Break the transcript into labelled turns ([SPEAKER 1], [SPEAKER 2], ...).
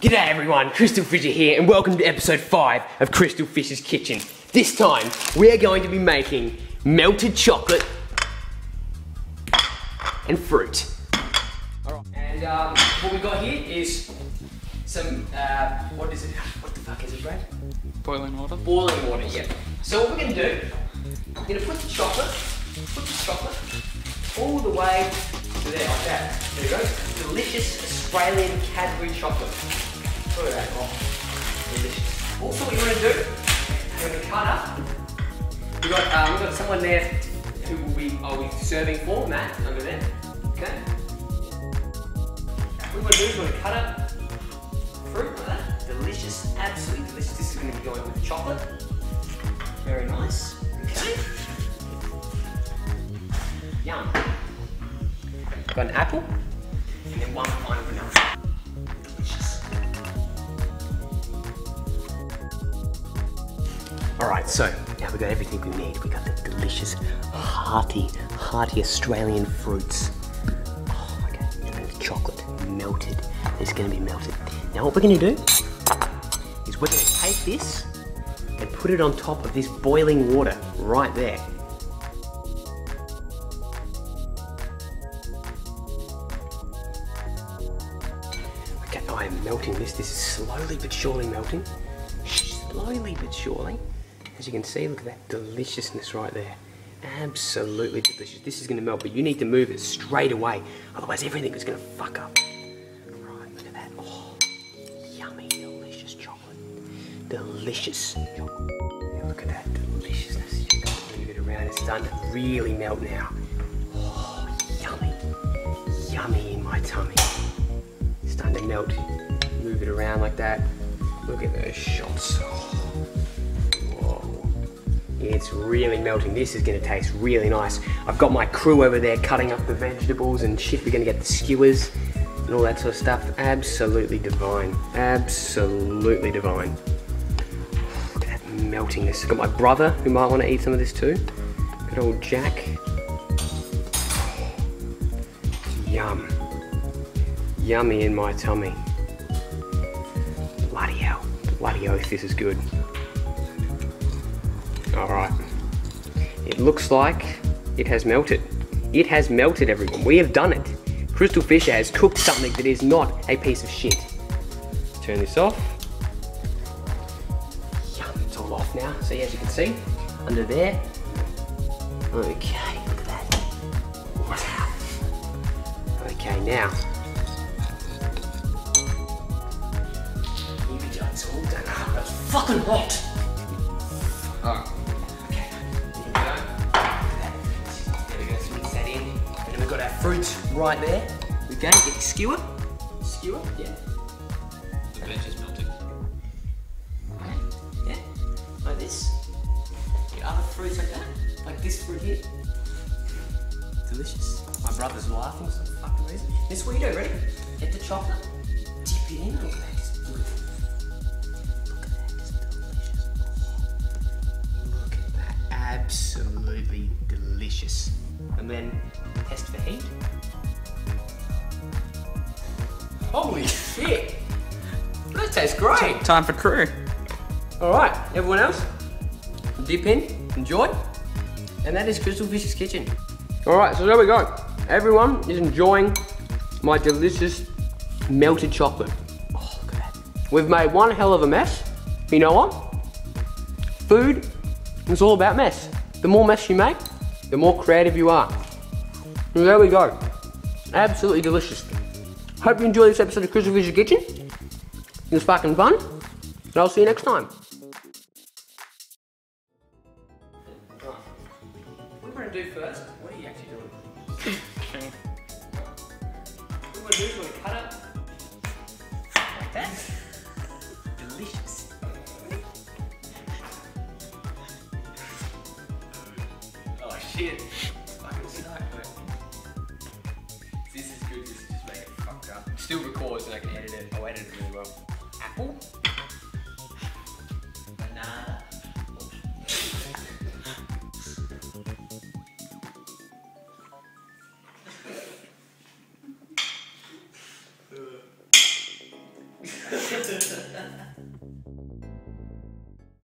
[SPEAKER 1] G'day everyone, CrystalFissure here and welcome to episode 5 of CrystalFissure's Kitchen. This time, we are going to be making melted chocolate and fruit. Alright, and um, what we've got here is some, uh, what is it? What the fuck is it, Brad?
[SPEAKER 2] Boiling water.
[SPEAKER 1] Boiling water, yeah. So what we're gonna do, we're gonna put the chocolate, put the chocolate all the way to there, like that. There you go. Delicious Australian Cadbury chocolate. Oh, delicious. Also, what you want to do, you're going to cut up. We got um, we got someone there who will be I'll be serving for Matt over there. Okay. What we want to do is we want to cut up fruit like that. Delicious, absolutely delicious. This is going to be going with chocolate. Very nice. Okay. Yum. Got an apple and then one pint vanilla. Alright, so now we've got everything we need. We've got the delicious, hearty, hearty Australian fruits. Oh then the chocolate melted. It's gonna be melted. Now what we're gonna do is we're gonna take this and put it on top of this boiling water right there. Okay, I am melting this. This is slowly but surely melting. Slowly but surely. As you can see, look at that deliciousness right there. Absolutely delicious. This is going to melt, but you need to move it straight away. Otherwise, everything is going to fuck up. Right, look at that. Oh, yummy, delicious chocolate. Delicious chocolate. Look at that deliciousness. Move it around. It's starting to really melt now. Oh, yummy. Yummy in my tummy It's starting to melt. Move it around like that. Look at those shots. Whoa. It's really melting. This is gonna taste really nice. I've got my crew over there cutting up the vegetables and shit. We're gonna get the skewers and all that sort of stuff. Absolutely divine. Absolutely divine. Look at that meltingness. I've got my brother who might want to eat some of this too. Good old Jack. Yum yummy in my tummy. Bloody hell. Bloody oath, this is good. Alright. It looks like it has melted. It has melted, everyone. We have done it. CrystalFissure has cooked something that is not a piece of shit. Turn this off. Yum, it's all off now. See, as you can see, under there. Okay, look at that. Wow. Okay, now, It's all done. Ah, that's fucking hot. And then we've got our right there. Okay, get the skewer. Skewer, yeah.
[SPEAKER 2] The veg is melting.
[SPEAKER 1] Okay. Yeah. Like this. Get other fruits like that. Like this fruit here. Delicious. My brother's laughing for some fucking reason. This is what you do, ready? Get the chocolate, dip it in. Look at that. Look at that. absolutely delicious. And then test for heat. Holy shit! That tastes great!
[SPEAKER 2] Time for crew.
[SPEAKER 1] Alright, everyone else, dip in, enjoy. And that is Crystal Fish's Kitchen. Alright, so there we go. Everyone is enjoying my delicious melted chocolate. Oh, look at that. We've made one hell of a mess. You know what? Food is all about mess. The more mess you make, the more creative you are. And there we go. Absolutely delicious. Hope you enjoyed this episode of CrystalFissure Kitchen. It was fucking fun. And I'll see you next time. What are we going to do first? What are you actually doing? what we're going to do is we're going to cut it Oh shit. Fucking stuck, man. This is good, this is just make it fucked up. Still records and I can edit it. I'll edit it really well. Apple.